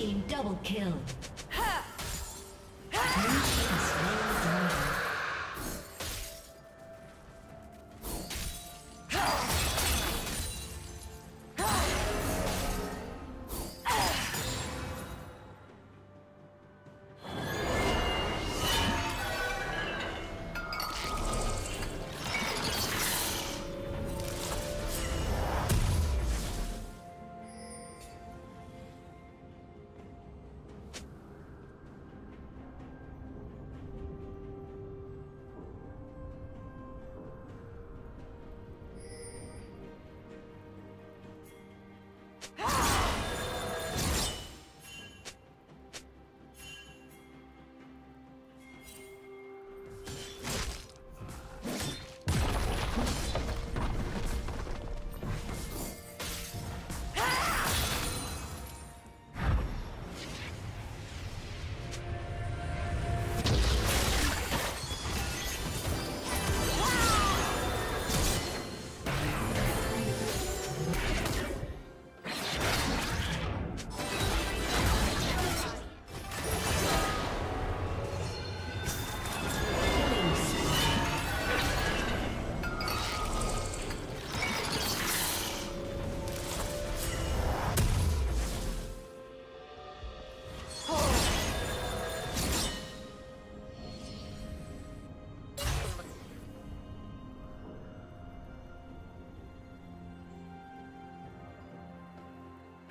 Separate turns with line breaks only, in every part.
team double kill.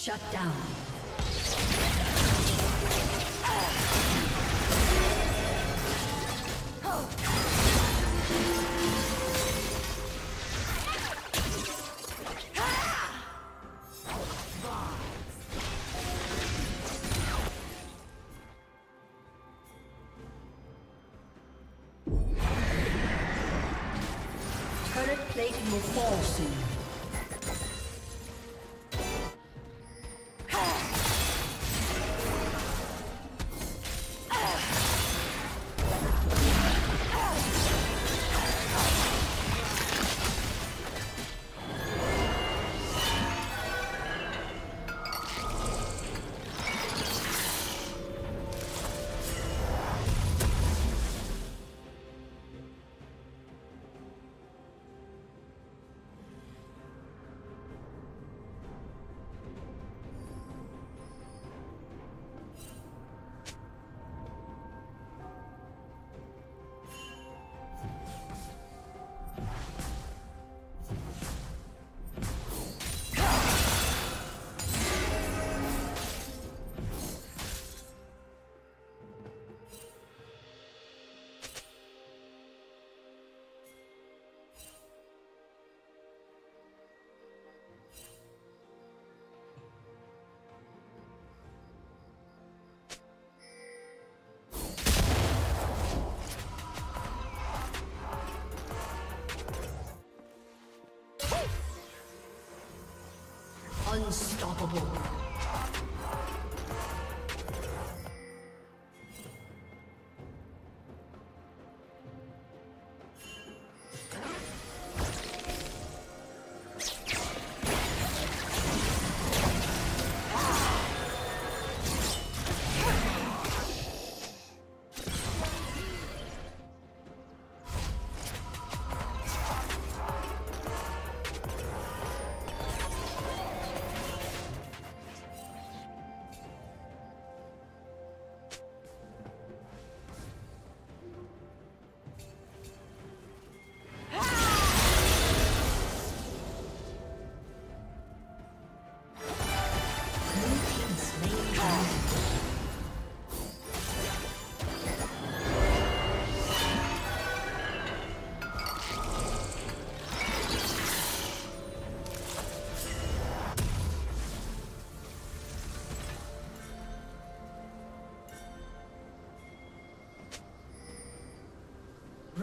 Shut down. Turret plating will fall Unstoppable.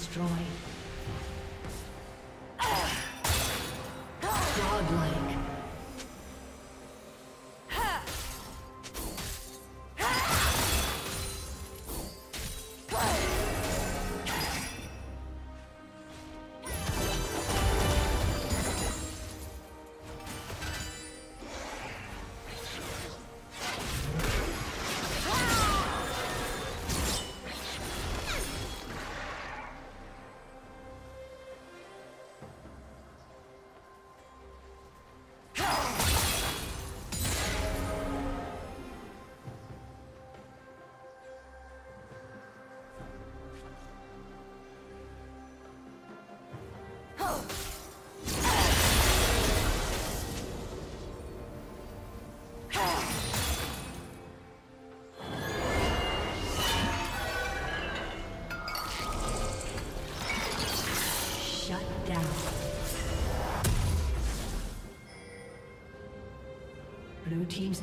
Destroyed.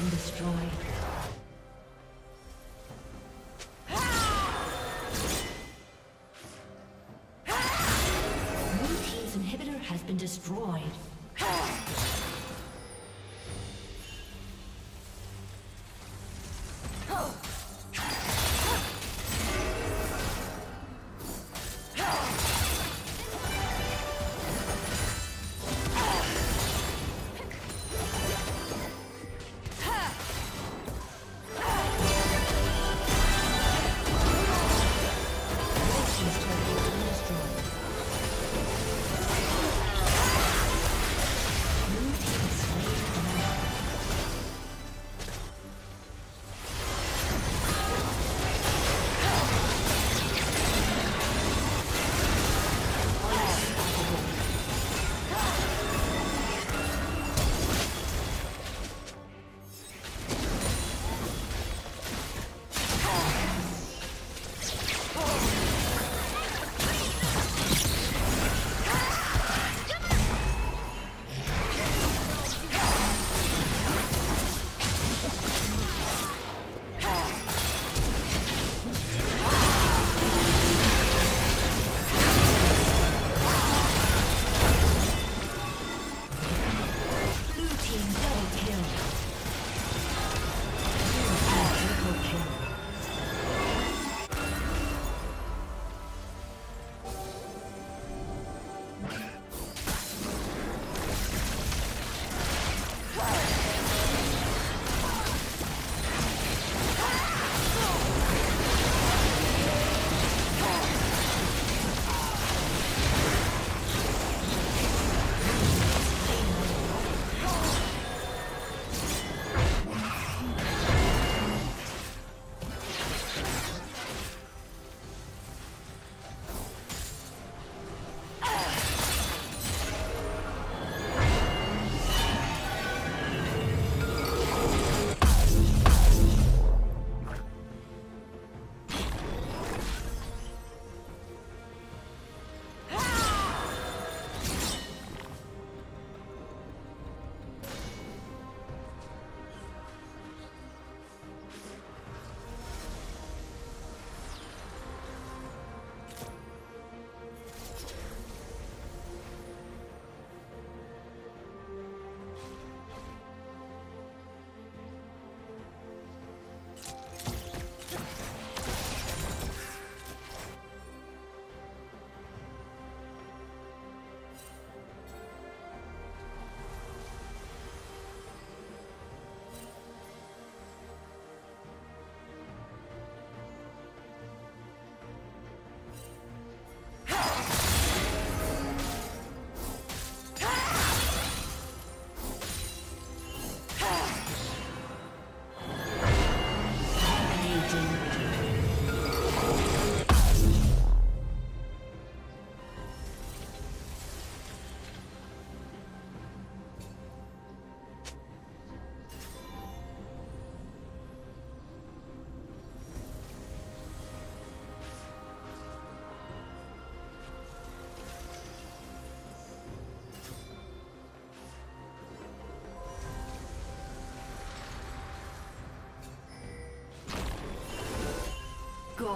been destroyed.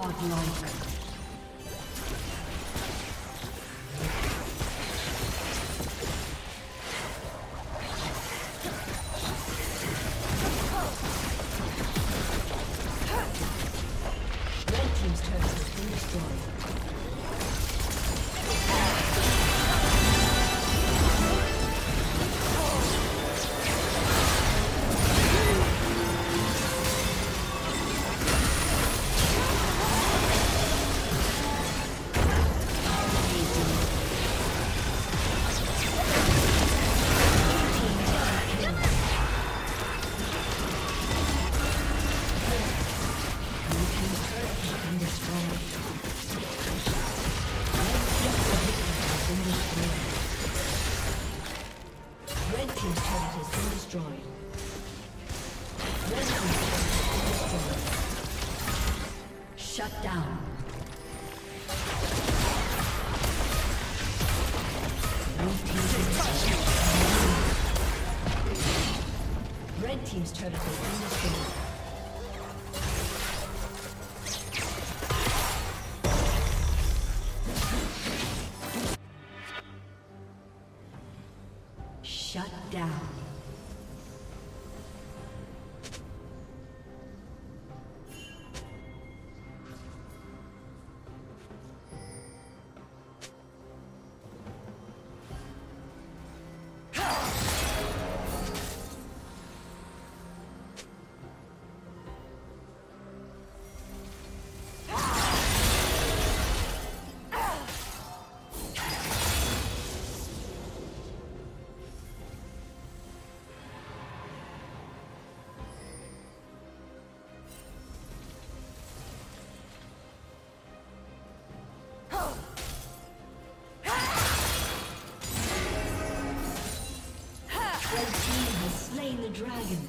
Godlike. Dragon.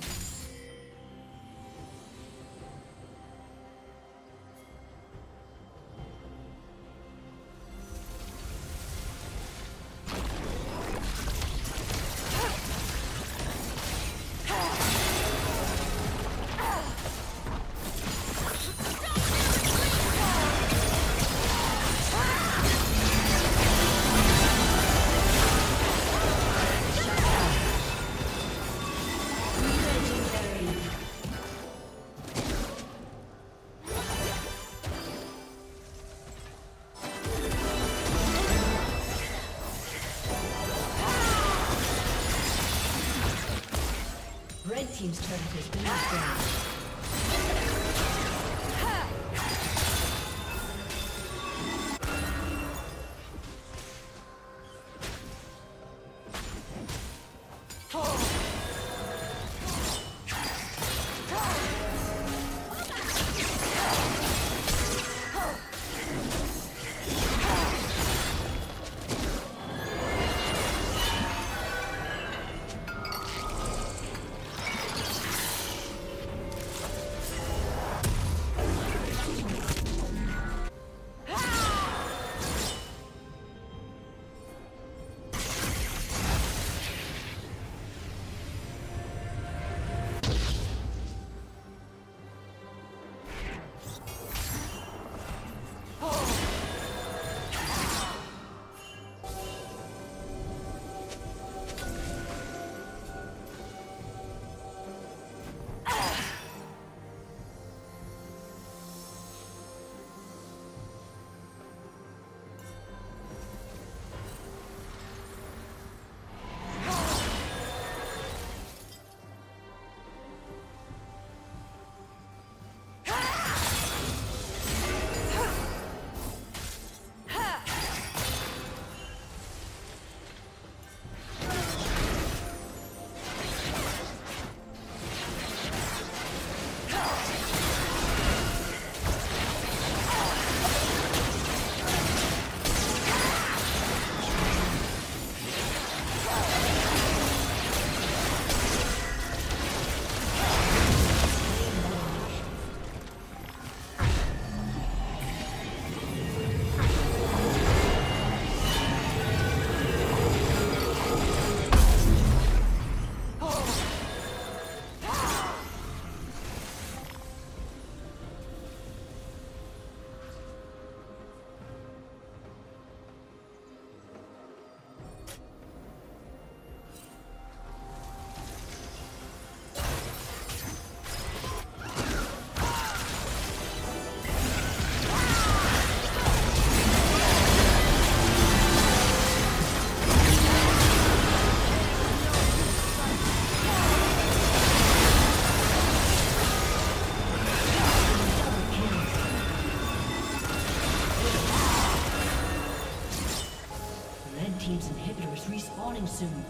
Soon.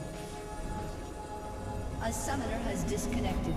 A summoner has disconnected.